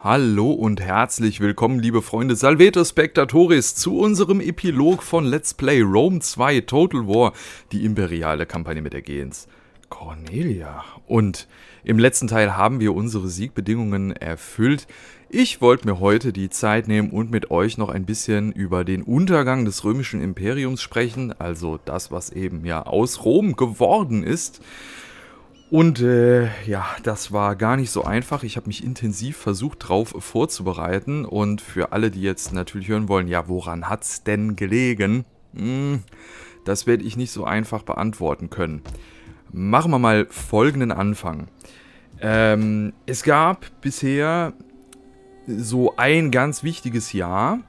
Hallo und herzlich willkommen, liebe Freunde Salvetor Spectatoris, zu unserem Epilog von Let's Play Rome 2 Total War, die imperiale Kampagne mit der Gens Cornelia. Und im letzten Teil haben wir unsere Siegbedingungen erfüllt. Ich wollte mir heute die Zeit nehmen und mit euch noch ein bisschen über den Untergang des römischen Imperiums sprechen, also das, was eben ja aus Rom geworden ist. Und äh, ja, das war gar nicht so einfach. Ich habe mich intensiv versucht, darauf vorzubereiten. Und für alle, die jetzt natürlich hören wollen, ja, woran hat es denn gelegen? Hm, das werde ich nicht so einfach beantworten können. Machen wir mal folgenden Anfang. Ähm, es gab bisher so ein ganz wichtiges Jahr,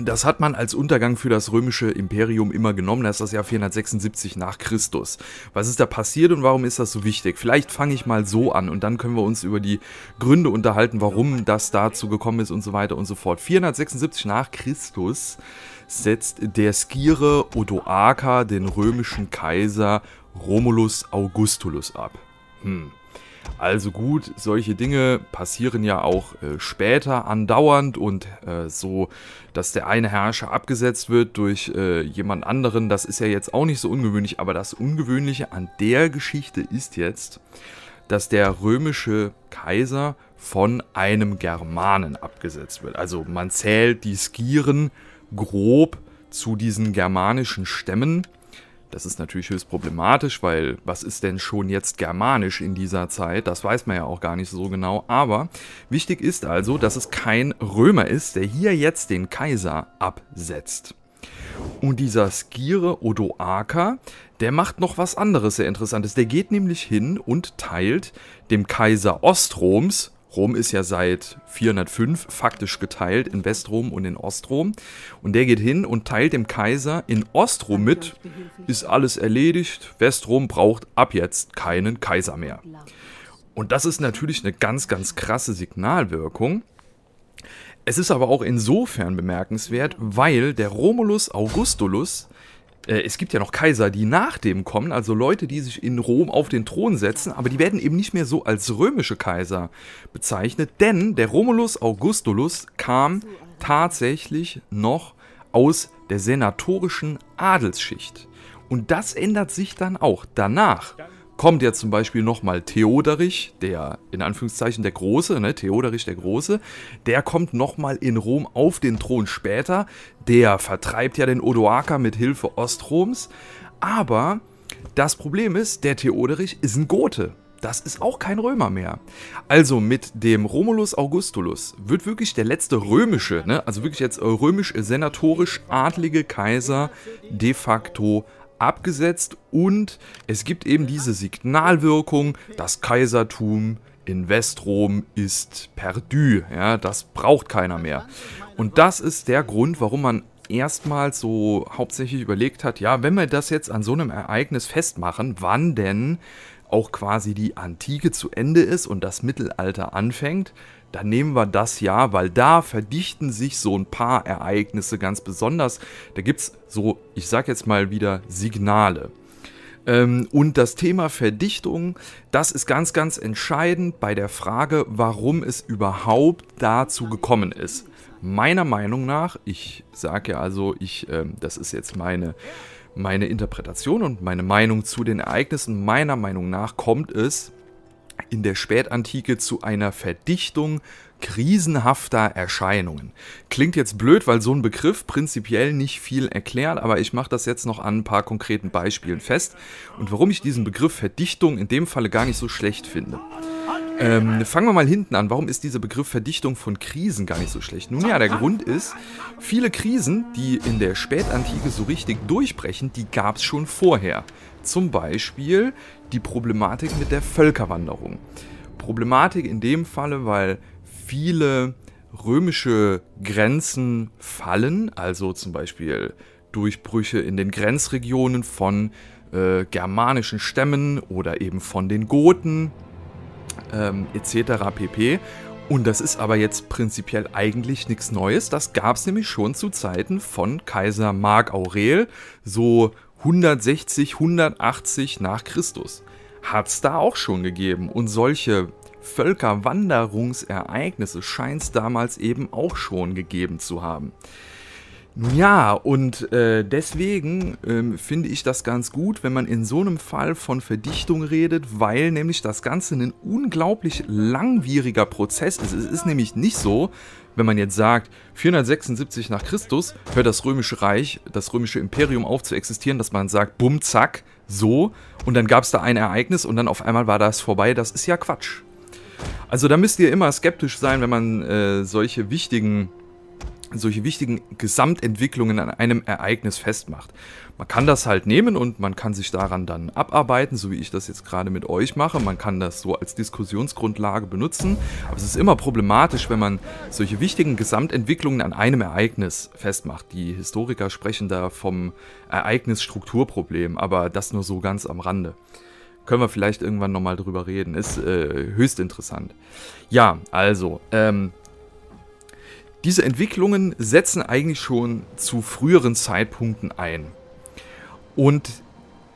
das hat man als Untergang für das römische Imperium immer genommen. Das ist das Jahr 476 nach Christus. Was ist da passiert und warum ist das so wichtig? Vielleicht fange ich mal so an und dann können wir uns über die Gründe unterhalten, warum das dazu gekommen ist und so weiter und so fort. 476 nach Christus setzt der Skire Odoaker den römischen Kaiser Romulus Augustulus ab. Hm. Also gut, solche Dinge passieren ja auch äh, später andauernd und äh, so, dass der eine Herrscher abgesetzt wird durch äh, jemand anderen, das ist ja jetzt auch nicht so ungewöhnlich, aber das Ungewöhnliche an der Geschichte ist jetzt, dass der römische Kaiser von einem Germanen abgesetzt wird. Also man zählt die Skiren grob zu diesen germanischen Stämmen das ist natürlich höchst problematisch, weil was ist denn schon jetzt germanisch in dieser Zeit? Das weiß man ja auch gar nicht so genau. Aber wichtig ist also, dass es kein Römer ist, der hier jetzt den Kaiser absetzt. Und dieser Skire Odoaker, der macht noch was anderes sehr Interessantes. Der geht nämlich hin und teilt dem Kaiser Ostroms Rom ist ja seit 405 faktisch geteilt in Westrom und in Ostrom. Und der geht hin und teilt dem Kaiser in Ostrom mit, ist alles erledigt, Westrom braucht ab jetzt keinen Kaiser mehr. Und das ist natürlich eine ganz, ganz krasse Signalwirkung. Es ist aber auch insofern bemerkenswert, weil der Romulus Augustulus es gibt ja noch Kaiser, die nach dem kommen, also Leute, die sich in Rom auf den Thron setzen, aber die werden eben nicht mehr so als römische Kaiser bezeichnet, denn der Romulus Augustulus kam tatsächlich noch aus der senatorischen Adelsschicht. Und das ändert sich dann auch danach kommt ja zum Beispiel nochmal Theoderich, der in Anführungszeichen der Große, ne, Theoderich der Große, der kommt nochmal in Rom auf den Thron später. Der vertreibt ja den Odoaker mit Hilfe Ostroms. Aber das Problem ist, der Theoderich ist ein Gote. Das ist auch kein Römer mehr. Also mit dem Romulus Augustulus wird wirklich der letzte römische, ne, also wirklich jetzt römisch-senatorisch-adlige Kaiser de facto abgesetzt und es gibt eben diese Signalwirkung, das Kaisertum in Westrom ist perdu, ja, das braucht keiner mehr. Und das ist der Grund, warum man erstmals so hauptsächlich überlegt hat, ja, wenn wir das jetzt an so einem Ereignis festmachen, wann denn auch quasi die Antike zu Ende ist und das Mittelalter anfängt, dann nehmen wir das Jahr, weil da verdichten sich so ein paar Ereignisse ganz besonders. Da gibt es so, ich sag jetzt mal wieder, Signale. Ähm, und das Thema Verdichtung, das ist ganz, ganz entscheidend bei der Frage, warum es überhaupt dazu gekommen ist. Meiner Meinung nach, ich sage ja also, ich, äh, das ist jetzt meine, meine Interpretation und meine Meinung zu den Ereignissen, meiner Meinung nach kommt es in der Spätantike zu einer Verdichtung krisenhafter Erscheinungen. Klingt jetzt blöd, weil so ein Begriff prinzipiell nicht viel erklärt, aber ich mache das jetzt noch an ein paar konkreten Beispielen fest und warum ich diesen Begriff Verdichtung in dem Falle gar nicht so schlecht finde. Ähm, fangen wir mal hinten an. Warum ist dieser Begriff Verdichtung von Krisen gar nicht so schlecht? Nun ja, der Grund ist, viele Krisen, die in der Spätantike so richtig durchbrechen, die gab es schon vorher. Zum Beispiel die Problematik mit der Völkerwanderung. Problematik in dem Falle, weil viele römische Grenzen fallen, also zum Beispiel Durchbrüche in den Grenzregionen von äh, germanischen Stämmen oder eben von den Goten ähm, etc. pp. Und das ist aber jetzt prinzipiell eigentlich nichts Neues. Das gab es nämlich schon zu Zeiten von Kaiser Mark Aurel, so 160, 180 nach Christus. Hat es da auch schon gegeben. Und solche Völkerwanderungsereignisse scheint es damals eben auch schon gegeben zu haben. Nun ja, und äh, deswegen ähm, finde ich das ganz gut, wenn man in so einem Fall von Verdichtung redet, weil nämlich das Ganze ein unglaublich langwieriger Prozess ist. Es ist nämlich nicht so, wenn man jetzt sagt, 476 nach Christus hört das römische Reich, das römische Imperium auf zu existieren, dass man sagt, bumm, zack, so, und dann gab es da ein Ereignis und dann auf einmal war das vorbei. Das ist ja Quatsch. Also da müsst ihr immer skeptisch sein, wenn man äh, solche wichtigen solche wichtigen Gesamtentwicklungen an einem Ereignis festmacht. Man kann das halt nehmen und man kann sich daran dann abarbeiten, so wie ich das jetzt gerade mit euch mache. Man kann das so als Diskussionsgrundlage benutzen. Aber es ist immer problematisch, wenn man solche wichtigen Gesamtentwicklungen an einem Ereignis festmacht. Die Historiker sprechen da vom Ereignisstrukturproblem, aber das nur so ganz am Rande. Können wir vielleicht irgendwann nochmal drüber reden. Ist äh, höchst interessant. Ja, also, ähm, diese Entwicklungen setzen eigentlich schon zu früheren Zeitpunkten ein. Und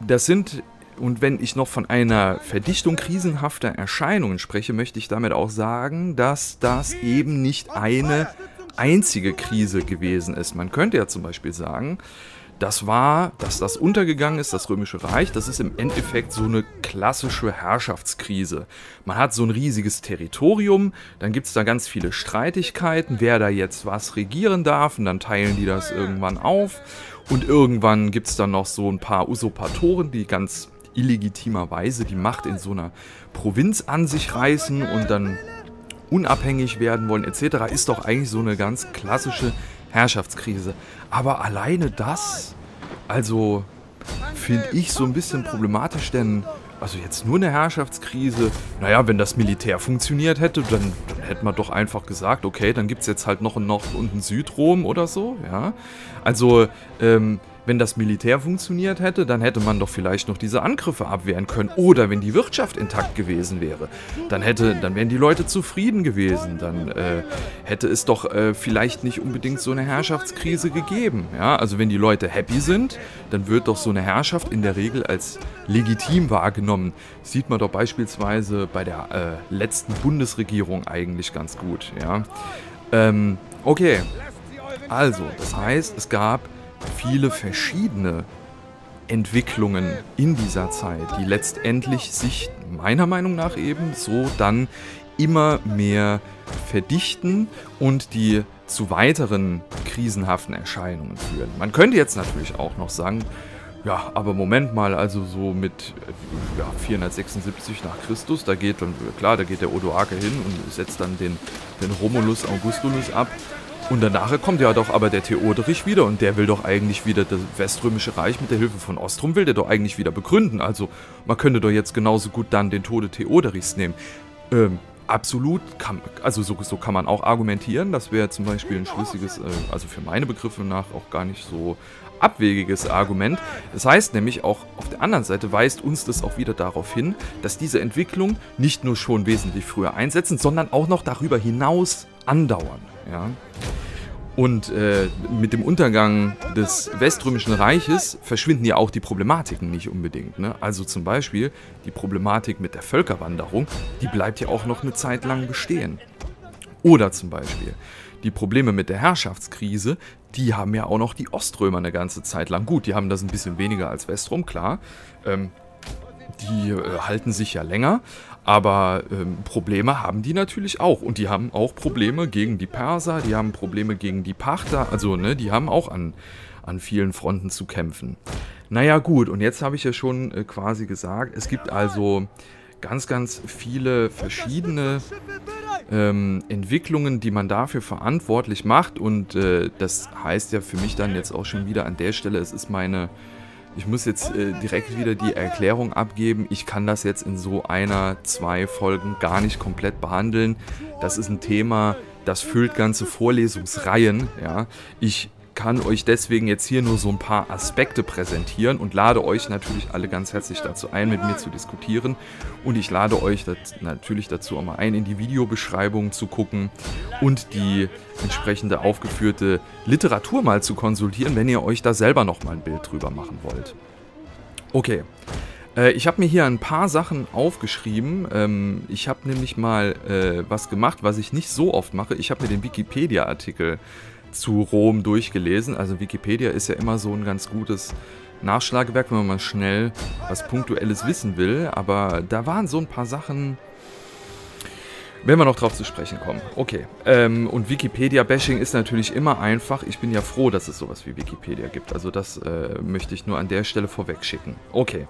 das sind, und wenn ich noch von einer Verdichtung krisenhafter Erscheinungen spreche, möchte ich damit auch sagen, dass das eben nicht eine einzige Krise gewesen ist. Man könnte ja zum Beispiel sagen, das war, dass das untergegangen ist, das Römische Reich, das ist im Endeffekt so eine klassische Herrschaftskrise. Man hat so ein riesiges Territorium, dann gibt es da ganz viele Streitigkeiten, wer da jetzt was regieren darf, und dann teilen die das irgendwann auf. Und irgendwann gibt es dann noch so ein paar Usurpatoren, die ganz illegitimerweise die Macht in so einer Provinz an sich reißen und dann unabhängig werden wollen, etc., ist doch eigentlich so eine ganz klassische Herrschaftskrise. Aber alleine das, also finde ich so ein bisschen problematisch, denn also jetzt nur eine Herrschaftskrise, naja, wenn das Militär funktioniert hätte, dann, dann hätte man doch einfach gesagt, okay, dann gibt es jetzt halt noch ein Nord- und ein Südrom oder so, ja. Also, ähm, wenn das Militär funktioniert hätte, dann hätte man doch vielleicht noch diese Angriffe abwehren können. Oder wenn die Wirtschaft intakt gewesen wäre, dann hätte, dann wären die Leute zufrieden gewesen. Dann äh, hätte es doch äh, vielleicht nicht unbedingt so eine Herrschaftskrise gegeben. Ja? Also wenn die Leute happy sind, dann wird doch so eine Herrschaft in der Regel als legitim wahrgenommen. Sieht man doch beispielsweise bei der äh, letzten Bundesregierung eigentlich ganz gut. Ja? Ähm, okay. Also, das heißt, es gab viele verschiedene Entwicklungen in dieser Zeit, die letztendlich sich meiner Meinung nach eben so dann immer mehr verdichten und die zu weiteren krisenhaften Erscheinungen führen. Man könnte jetzt natürlich auch noch sagen, ja, aber Moment mal, also so mit ja, 476 nach Christus, da geht dann, klar, da geht der Odoaker hin und setzt dann den, den Romulus Augustulus ab und danach kommt ja doch aber der Theoderich wieder und der will doch eigentlich wieder das Weströmische Reich mit der Hilfe von Ostrom will der doch eigentlich wieder begründen. Also man könnte doch jetzt genauso gut dann den Tode Theoderichs nehmen. Ähm, absolut, kann, also so, so, kann man auch argumentieren. Das wäre zum Beispiel ein schlüssiges, äh, also für meine Begriffe nach auch gar nicht so abwegiges Argument. Das heißt nämlich auch auf der anderen Seite weist uns das auch wieder darauf hin, dass diese Entwicklung nicht nur schon wesentlich früher einsetzen, sondern auch noch darüber hinaus andauern. Ja? Und äh, mit dem Untergang des Weströmischen Reiches verschwinden ja auch die Problematiken nicht unbedingt. Ne? Also zum Beispiel die Problematik mit der Völkerwanderung, die bleibt ja auch noch eine Zeit lang bestehen. Oder zum Beispiel die Probleme mit der Herrschaftskrise, die haben ja auch noch die Oströmer eine ganze Zeit lang. Gut, die haben das ein bisschen weniger als Westrom, klar. Ähm, die äh, halten sich ja länger, aber ähm, Probleme haben die natürlich auch. Und die haben auch Probleme gegen die Perser, die haben Probleme gegen die Parther. Also, ne, die haben auch an, an vielen Fronten zu kämpfen. Naja, gut, und jetzt habe ich ja schon äh, quasi gesagt, es gibt also ganz, ganz viele verschiedene ähm, Entwicklungen, die man dafür verantwortlich macht. Und äh, das heißt ja für mich dann jetzt auch schon wieder an der Stelle, es ist meine ich muss jetzt äh, direkt wieder die Erklärung abgeben. Ich kann das jetzt in so einer, zwei Folgen gar nicht komplett behandeln. Das ist ein Thema, das füllt ganze Vorlesungsreihen. Ja. Ich kann euch deswegen jetzt hier nur so ein paar Aspekte präsentieren und lade euch natürlich alle ganz herzlich dazu ein, mit mir zu diskutieren. Und ich lade euch natürlich dazu auch mal ein, in die Videobeschreibung zu gucken und die entsprechende aufgeführte Literatur mal zu konsultieren, wenn ihr euch da selber nochmal ein Bild drüber machen wollt. Okay. Äh, ich habe mir hier ein paar Sachen aufgeschrieben. Ähm, ich habe nämlich mal äh, was gemacht, was ich nicht so oft mache. Ich habe mir den Wikipedia-Artikel zu Rom durchgelesen. Also Wikipedia ist ja immer so ein ganz gutes Nachschlagewerk, wenn man mal schnell was Punktuelles wissen will. Aber da waren so ein paar Sachen, wenn wir noch drauf zu sprechen kommen. Okay. Ähm, und Wikipedia-Bashing ist natürlich immer einfach. Ich bin ja froh, dass es sowas wie Wikipedia gibt. Also das äh, möchte ich nur an der Stelle vorweg schicken. Okay.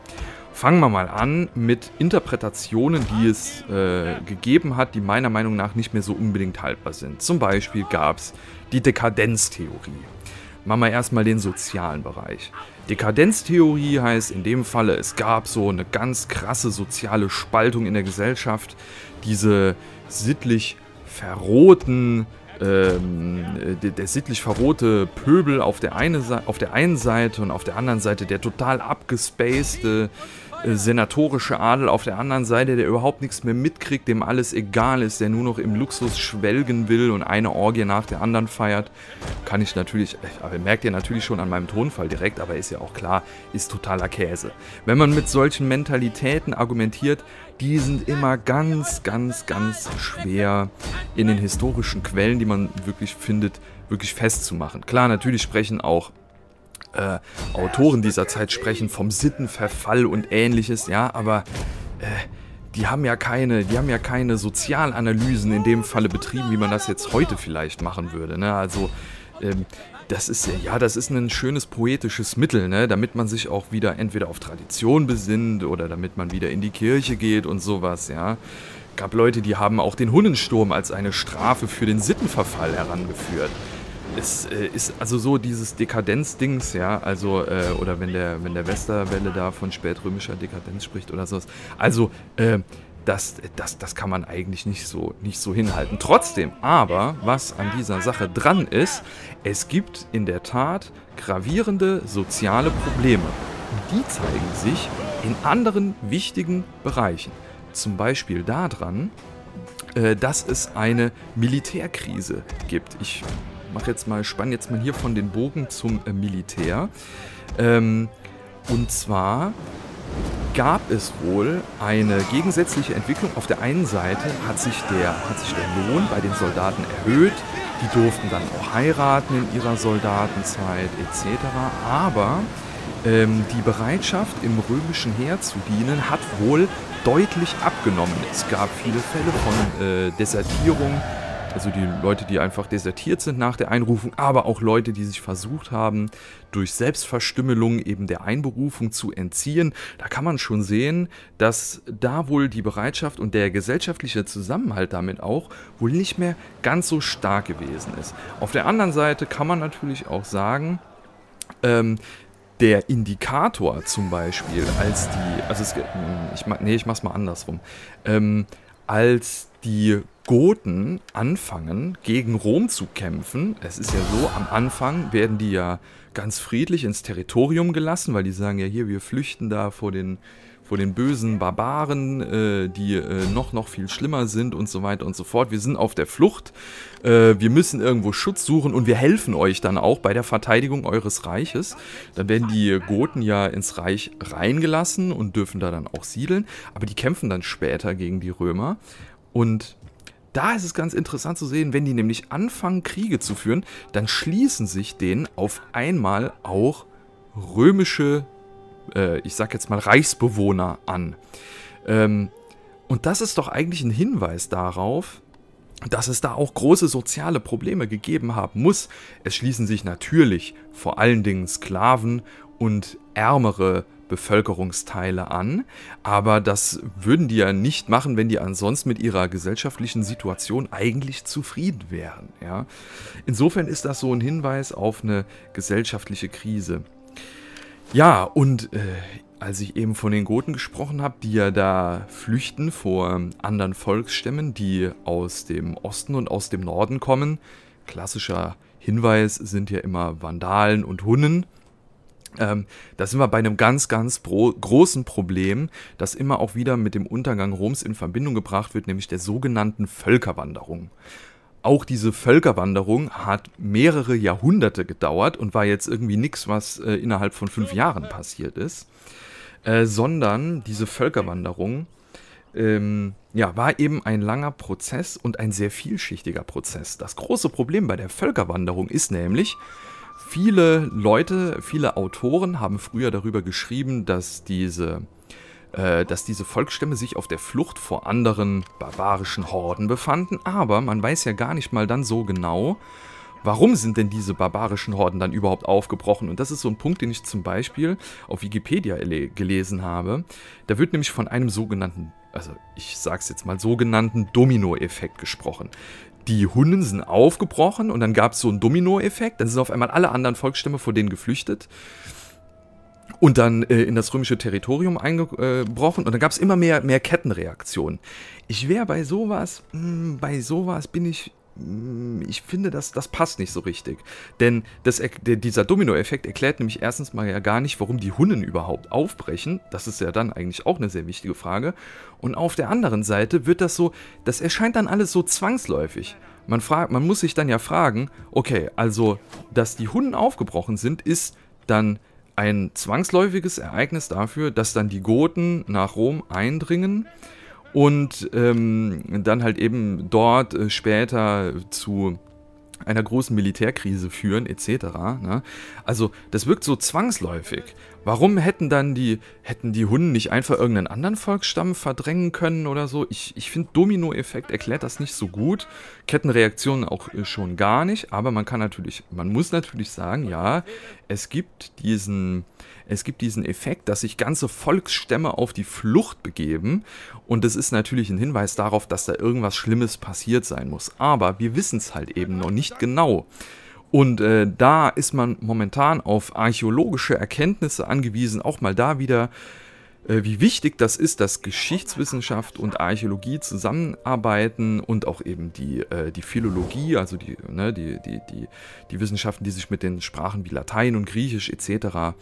Fangen wir mal an mit Interpretationen, die es äh, gegeben hat, die meiner Meinung nach nicht mehr so unbedingt haltbar sind. Zum Beispiel gab es die Dekadenztheorie. Machen wir erstmal den sozialen Bereich. Dekadenztheorie heißt in dem Falle, es gab so eine ganz krasse soziale Spaltung in der Gesellschaft. Diese sittlich verrohten, ähm, der, der, sittlich verrohte Pöbel auf der, eine, auf der einen Seite und auf der anderen Seite der total abgespacede äh, senatorische Adel auf der anderen Seite, der überhaupt nichts mehr mitkriegt, dem alles egal ist, der nur noch im Luxus schwelgen will und eine Orgie nach der anderen feiert, kann ich natürlich, äh, aber merkt ihr natürlich schon an meinem Tonfall direkt, aber ist ja auch klar, ist totaler Käse. Wenn man mit solchen Mentalitäten argumentiert, die sind immer ganz, ganz, ganz schwer in den historischen Quellen, die man wirklich findet, wirklich festzumachen. Klar, natürlich sprechen auch äh, Autoren dieser Zeit sprechen vom Sittenverfall und ähnliches, ja, aber äh, die haben ja keine, die haben ja keine Sozialanalysen in dem Falle betrieben, wie man das jetzt heute vielleicht machen würde. Ne? Also ähm, das ist ja, das ist ein schönes poetisches Mittel, ne? damit man sich auch wieder entweder auf Tradition besinnt oder damit man wieder in die Kirche geht und sowas, ja. Gab Leute, die haben auch den Hunnensturm als eine Strafe für den Sittenverfall herangeführt es äh, ist also so dieses Dekadenz-Dings, ja, also, äh, oder wenn der, wenn der Westerwelle da von spätrömischer Dekadenz spricht oder sowas. Also, äh, das, das, das kann man eigentlich nicht so, nicht so hinhalten. Trotzdem, aber was an dieser Sache dran ist, es gibt in der Tat gravierende soziale Probleme. Die zeigen sich in anderen wichtigen Bereichen. Zum Beispiel daran, äh, dass es eine Militärkrise gibt. Ich mache jetzt mal, spann jetzt mal hier von den Bogen zum äh, Militär. Ähm, und zwar gab es wohl eine gegensätzliche Entwicklung. Auf der einen Seite hat sich der, hat sich der Lohn bei den Soldaten erhöht. Die durften dann auch heiraten in ihrer Soldatenzeit etc. Aber ähm, die Bereitschaft, im römischen Heer zu dienen, hat wohl deutlich abgenommen. Es gab viele Fälle von äh, Desertierung also die Leute, die einfach desertiert sind nach der Einrufung, aber auch Leute, die sich versucht haben, durch Selbstverstümmelung eben der Einberufung zu entziehen. Da kann man schon sehen, dass da wohl die Bereitschaft und der gesellschaftliche Zusammenhalt damit auch wohl nicht mehr ganz so stark gewesen ist. Auf der anderen Seite kann man natürlich auch sagen, ähm, der Indikator zum Beispiel, als die, also es, ich, nee, ich mach's mal andersrum, ähm, als die Goten anfangen, gegen Rom zu kämpfen. Es ist ja so, am Anfang werden die ja ganz friedlich ins Territorium gelassen, weil die sagen ja hier, wir flüchten da vor den, vor den bösen Barbaren, äh, die äh, noch, noch viel schlimmer sind und so weiter und so fort. Wir sind auf der Flucht, äh, wir müssen irgendwo Schutz suchen und wir helfen euch dann auch bei der Verteidigung eures Reiches. Dann werden die Goten ja ins Reich reingelassen und dürfen da dann auch siedeln, aber die kämpfen dann später gegen die Römer. Und da ist es ganz interessant zu sehen, wenn die nämlich anfangen, Kriege zu führen, dann schließen sich denen auf einmal auch römische, äh, ich sag jetzt mal Reichsbewohner an. Ähm, und das ist doch eigentlich ein Hinweis darauf, dass es da auch große soziale Probleme gegeben haben muss. Es schließen sich natürlich vor allen Dingen Sklaven und ärmere Bevölkerungsteile an, aber das würden die ja nicht machen, wenn die ansonsten mit ihrer gesellschaftlichen Situation eigentlich zufrieden wären. Ja? Insofern ist das so ein Hinweis auf eine gesellschaftliche Krise. Ja, und äh, als ich eben von den Goten gesprochen habe, die ja da flüchten vor anderen Volksstämmen, die aus dem Osten und aus dem Norden kommen, klassischer Hinweis sind ja immer Vandalen und Hunnen. Ähm, da sind wir bei einem ganz, ganz großen Problem, das immer auch wieder mit dem Untergang Roms in Verbindung gebracht wird, nämlich der sogenannten Völkerwanderung. Auch diese Völkerwanderung hat mehrere Jahrhunderte gedauert und war jetzt irgendwie nichts, was äh, innerhalb von fünf Jahren passiert ist. äh, sondern diese Völkerwanderung ähm, ja, war eben ein langer Prozess und ein sehr vielschichtiger Prozess. Das große Problem bei der Völkerwanderung ist nämlich, viele Leute, viele Autoren haben früher darüber geschrieben, dass diese, äh, dass diese Volksstämme sich auf der Flucht vor anderen barbarischen Horden befanden, aber man weiß ja gar nicht mal dann so genau, warum sind denn diese barbarischen Horden dann überhaupt aufgebrochen? Und das ist so ein Punkt, den ich zum Beispiel auf Wikipedia gelesen habe. Da wird nämlich von einem sogenannten also ich sag's jetzt mal, sogenannten Domino-Effekt gesprochen. Die Hunnen sind aufgebrochen und dann gab es so einen Domino-Effekt. Dann sind auf einmal alle anderen Volksstämme vor denen geflüchtet und dann äh, in das römische Territorium eingebrochen und dann gab es immer mehr, mehr Kettenreaktionen. Ich wäre bei sowas, mh, hm, bei sowas bin ich ich finde, das, das passt nicht so richtig. Denn das, dieser Domino-Effekt erklärt nämlich erstens mal ja gar nicht, warum die Hunnen überhaupt aufbrechen. Das ist ja dann eigentlich auch eine sehr wichtige Frage. Und auf der anderen Seite wird das so, das erscheint dann alles so zwangsläufig. Man, fragt, man muss sich dann ja fragen, okay, also, dass die Hunnen aufgebrochen sind, ist dann ein zwangsläufiges Ereignis dafür, dass dann die Goten nach Rom eindringen und ähm, dann halt eben dort äh, später zu einer großen Militärkrise führen, etc. Ne? Also das wirkt so zwangsläufig. Warum hätten dann die, hätten die Hunden nicht einfach irgendeinen anderen Volksstamm verdrängen können oder so? Ich, ich finde, Domino-Effekt erklärt das nicht so gut. Kettenreaktionen auch äh, schon gar nicht, aber man kann natürlich, man muss natürlich sagen, ja, es gibt diesen, es gibt diesen Effekt, dass sich ganze Volksstämme auf die Flucht begeben und das ist natürlich ein Hinweis darauf, dass da irgendwas Schlimmes passiert sein muss. Aber wir wissen es halt eben noch nicht genau. Und äh, da ist man momentan auf archäologische Erkenntnisse angewiesen, auch mal da wieder, äh, wie wichtig das ist, dass Geschichtswissenschaft und Archäologie zusammenarbeiten und auch eben die, äh, die Philologie, also die, ne, die, die, die, die Wissenschaften, die sich mit den Sprachen wie Latein und Griechisch etc.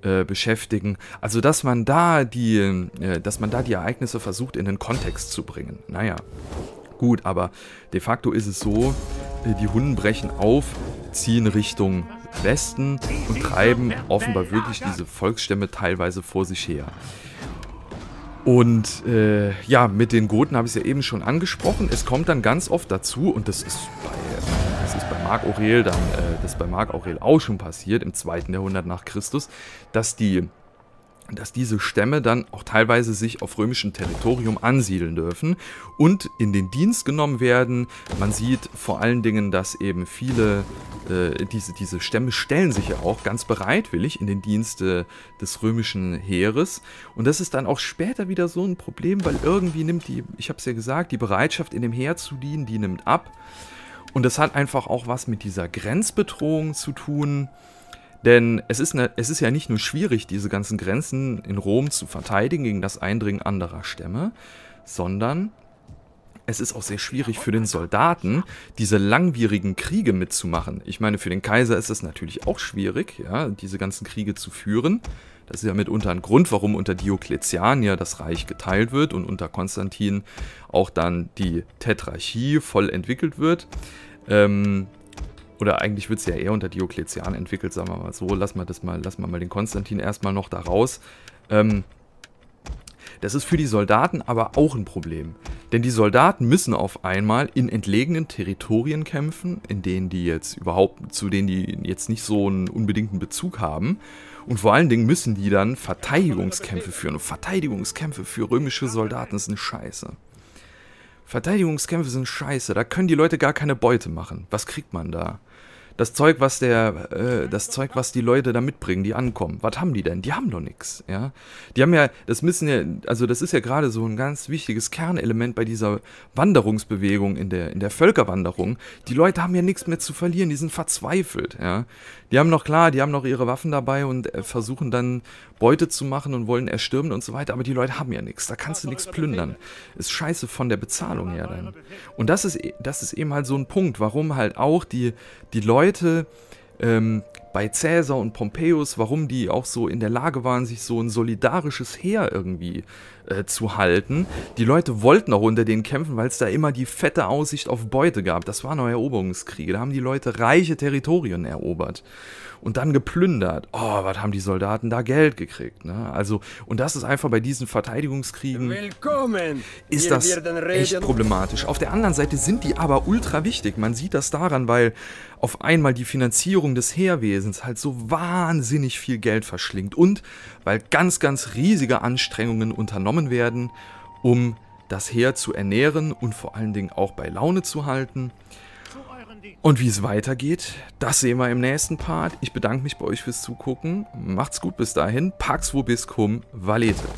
Äh, beschäftigen. Also dass man da die, äh, dass man da die Ereignisse versucht in den Kontext zu bringen. Naja, gut, aber de facto ist es so, äh, die Hunden brechen auf, ziehen Richtung Westen und treiben offenbar wirklich diese Volksstämme teilweise vor sich her. Und äh, ja, mit den Goten habe ich es ja eben schon angesprochen. Es kommt dann ganz oft dazu, und das ist bei, das ist bei Marc Aurel dann, äh, das bei Marc Aurel auch schon passiert, im zweiten Jahrhundert nach Christus, dass die dass diese Stämme dann auch teilweise sich auf römischem Territorium ansiedeln dürfen und in den Dienst genommen werden. Man sieht vor allen Dingen, dass eben viele, äh, diese, diese Stämme stellen sich ja auch ganz bereitwillig in den Dienst äh, des römischen Heeres. Und das ist dann auch später wieder so ein Problem, weil irgendwie nimmt die, ich habe es ja gesagt, die Bereitschaft in dem Heer zu dienen, die nimmt ab. Und das hat einfach auch was mit dieser Grenzbedrohung zu tun. Denn es ist, ne, es ist ja nicht nur schwierig, diese ganzen Grenzen in Rom zu verteidigen gegen das Eindringen anderer Stämme, sondern es ist auch sehr schwierig für den Soldaten, diese langwierigen Kriege mitzumachen. Ich meine, für den Kaiser ist es natürlich auch schwierig, ja, diese ganzen Kriege zu führen. Das ist ja mitunter ein Grund, warum unter Diokletian ja das Reich geteilt wird und unter Konstantin auch dann die Tetrarchie voll entwickelt wird. Ähm, oder eigentlich wird es ja eher unter Diokletian entwickelt, sagen wir mal so. Lass mal das mal, lass mal, mal den Konstantin erstmal noch da raus. Ähm, das ist für die Soldaten aber auch ein Problem. Denn die Soldaten müssen auf einmal in entlegenen Territorien kämpfen, in denen die jetzt überhaupt, zu denen die jetzt nicht so einen unbedingten Bezug haben. Und vor allen Dingen müssen die dann Verteidigungskämpfe führen. Und Verteidigungskämpfe für römische Soldaten sind scheiße. Verteidigungskämpfe sind scheiße. Da können die Leute gar keine Beute machen. Was kriegt man da? Das Zeug, was der, äh, das Zeug, was die Leute da mitbringen, die ankommen, was haben die denn? Die haben doch nichts, ja. Die haben ja, das müssen ja, also das ist ja gerade so ein ganz wichtiges Kernelement bei dieser Wanderungsbewegung in der, in der Völkerwanderung. Die Leute haben ja nichts mehr zu verlieren, die sind verzweifelt, ja. Die haben noch klar, die haben noch ihre Waffen dabei und äh, versuchen dann Beute zu machen und wollen erstürmen und so weiter, aber die Leute haben ja nichts, da kannst du nichts plündern. Ist scheiße von der Bezahlung her dann. Und das ist, e, das ist eben halt so ein Punkt, warum halt auch die, die Leute ähm, bei Cäsar und Pompeius, warum die auch so in der Lage waren, sich so ein solidarisches Heer irgendwie äh, zu halten. Die Leute wollten auch unter denen kämpfen, weil es da immer die fette Aussicht auf Beute gab. Das waren noch Eroberungskriege. Da haben die Leute reiche Territorien erobert und dann geplündert. Oh, was haben die Soldaten da Geld gekriegt? Ne? Also, und das ist einfach bei diesen Verteidigungskriegen Willkommen. ist das echt problematisch. Auf der anderen Seite sind die aber ultra wichtig. Man sieht das daran, weil auf einmal die Finanzierung des Heerwesens halt so wahnsinnig viel Geld verschlingt und weil ganz, ganz riesige Anstrengungen unternommen genommen werden, um das Heer zu ernähren und vor allen Dingen auch bei Laune zu halten. Und wie es weitergeht, das sehen wir im nächsten Part. Ich bedanke mich bei euch fürs Zugucken. Macht's gut bis dahin. Pax vobiscum valete.